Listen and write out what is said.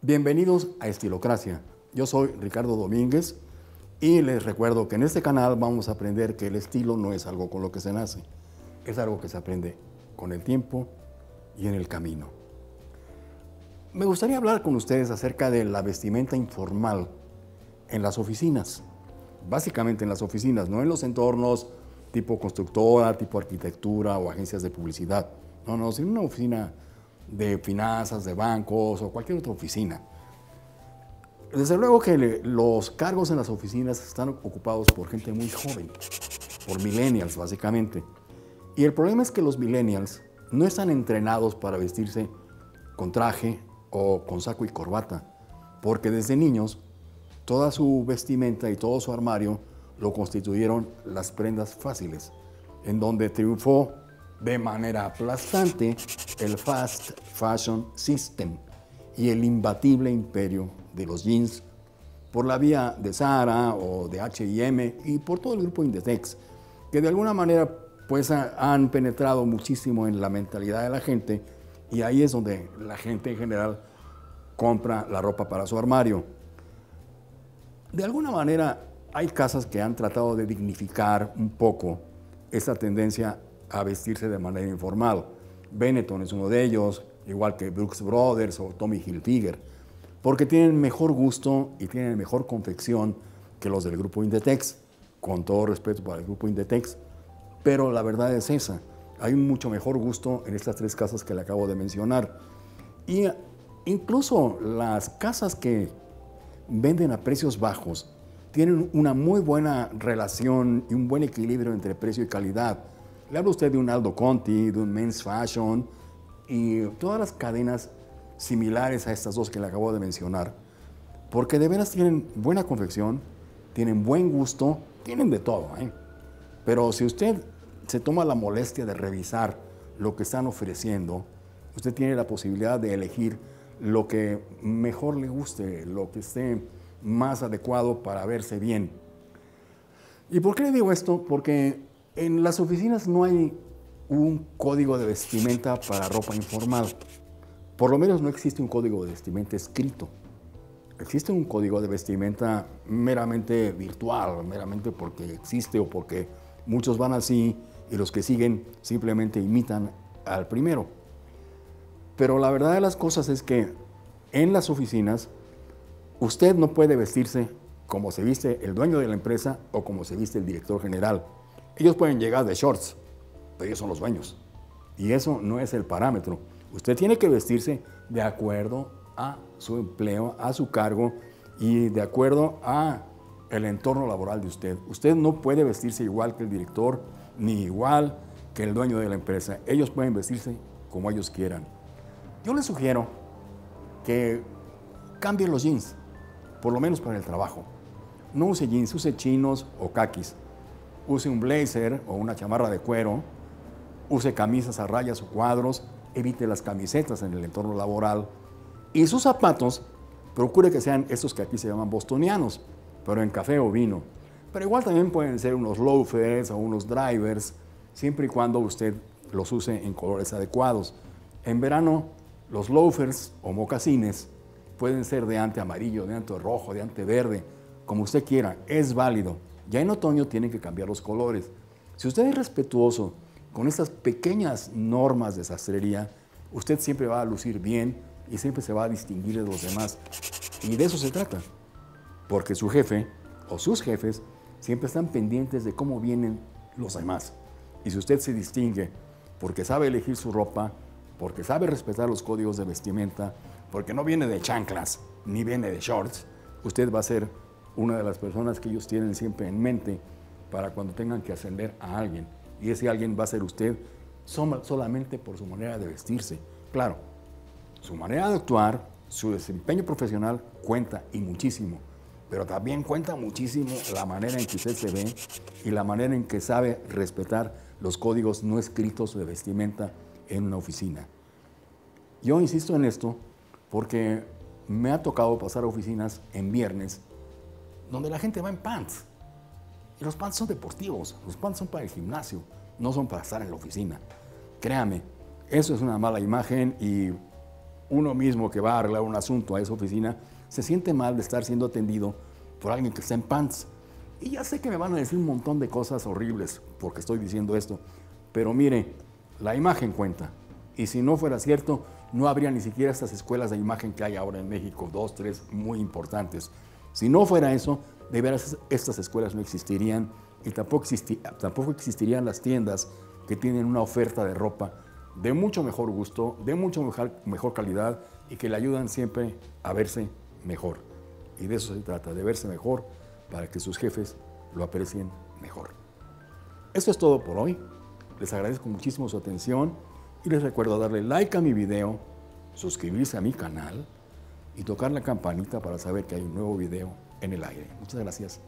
Bienvenidos a Estilocracia. Yo soy Ricardo Domínguez y les recuerdo que en este canal vamos a aprender que el estilo no es algo con lo que se nace, es algo que se aprende con el tiempo y en el camino. Me gustaría hablar con ustedes acerca de la vestimenta informal en las oficinas, básicamente en las oficinas, no en los entornos tipo constructora, tipo arquitectura o agencias de publicidad. No, no, sino una oficina de finanzas, de bancos o cualquier otra oficina. Desde luego que los cargos en las oficinas están ocupados por gente muy joven, por millennials básicamente. Y el problema es que los millennials no están entrenados para vestirse con traje o con saco y corbata, porque desde niños toda su vestimenta y todo su armario lo constituyeron las prendas fáciles, en donde triunfó de manera aplastante el fast fashion system y el imbatible imperio de los jeans por la vía de Zara o de H&M y por todo el grupo Inditex, que de alguna manera pues han penetrado muchísimo en la mentalidad de la gente y ahí es donde la gente en general compra la ropa para su armario. De alguna manera hay casas que han tratado de dignificar un poco esa tendencia a vestirse de manera informal. Benetton es uno de ellos, igual que Brooks Brothers o Tommy Hilfiger, porque tienen mejor gusto y tienen mejor confección que los del grupo Indetex, con todo respeto para el grupo Indetex, pero la verdad es esa, hay mucho mejor gusto en estas tres casas que le acabo de mencionar. Y incluso las casas que venden a precios bajos tienen una muy buena relación y un buen equilibrio entre precio y calidad le habla usted de un Aldo Conti, de un Men's Fashion y todas las cadenas similares a estas dos que le acabo de mencionar, porque de veras tienen buena confección, tienen buen gusto, tienen de todo. ¿eh? Pero si usted se toma la molestia de revisar lo que están ofreciendo, usted tiene la posibilidad de elegir lo que mejor le guste, lo que esté más adecuado para verse bien. ¿Y por qué le digo esto? Porque en las oficinas no hay un código de vestimenta para ropa informal. Por lo menos no existe un código de vestimenta escrito. Existe un código de vestimenta meramente virtual, meramente porque existe o porque muchos van así y los que siguen simplemente imitan al primero. Pero la verdad de las cosas es que en las oficinas usted no puede vestirse como se viste el dueño de la empresa o como se viste el director general. Ellos pueden llegar de shorts, pero ellos son los dueños. Y eso no es el parámetro. Usted tiene que vestirse de acuerdo a su empleo, a su cargo y de acuerdo a el entorno laboral de usted. Usted no puede vestirse igual que el director ni igual que el dueño de la empresa. Ellos pueden vestirse como ellos quieran. Yo les sugiero que cambien los jeans, por lo menos para el trabajo. No use jeans, use chinos o kakis use un blazer o una chamarra de cuero, use camisas a rayas o cuadros, evite las camisetas en el entorno laboral y sus zapatos procure que sean estos que aquí se llaman bostonianos, pero en café o vino. Pero igual también pueden ser unos loafers o unos drivers, siempre y cuando usted los use en colores adecuados. En verano, los loafers o mocasines pueden ser de ante amarillo, de ante rojo, de ante verde, como usted quiera, es válido. Ya en otoño tienen que cambiar los colores. Si usted es respetuoso con estas pequeñas normas de sastrería, usted siempre va a lucir bien y siempre se va a distinguir de los demás. Y de eso se trata. Porque su jefe o sus jefes siempre están pendientes de cómo vienen los demás. Y si usted se distingue porque sabe elegir su ropa, porque sabe respetar los códigos de vestimenta, porque no viene de chanclas ni viene de shorts, usted va a ser una de las personas que ellos tienen siempre en mente para cuando tengan que ascender a alguien. Y ese alguien va a ser usted solamente por su manera de vestirse. Claro, su manera de actuar, su desempeño profesional cuenta y muchísimo, pero también cuenta muchísimo la manera en que usted se ve y la manera en que sabe respetar los códigos no escritos de vestimenta en una oficina. Yo insisto en esto porque me ha tocado pasar oficinas en viernes donde la gente va en pants. Y los pants son deportivos, los pants son para el gimnasio, no son para estar en la oficina. Créame, eso es una mala imagen y uno mismo que va a arreglar un asunto a esa oficina se siente mal de estar siendo atendido por alguien que está en pants. Y ya sé que me van a decir un montón de cosas horribles porque estoy diciendo esto, pero mire, la imagen cuenta. Y si no fuera cierto, no habría ni siquiera estas escuelas de imagen que hay ahora en México, dos, tres muy importantes. Si no fuera eso, de veras estas escuelas no existirían y tampoco, existirían las tiendas que tienen una oferta de ropa de mucho mejor gusto, de mucho mejor calidad y que le ayudan siempre a verse mejor. Y de eso se trata, de verse mejor para que sus jefes lo aprecien mejor. Eso es todo por hoy. Les agradezco muchísimo su atención y les recuerdo darle like a mi video, suscribirse a mi canal y tocar la campanita para saber que hay un nuevo video en el aire. Muchas gracias.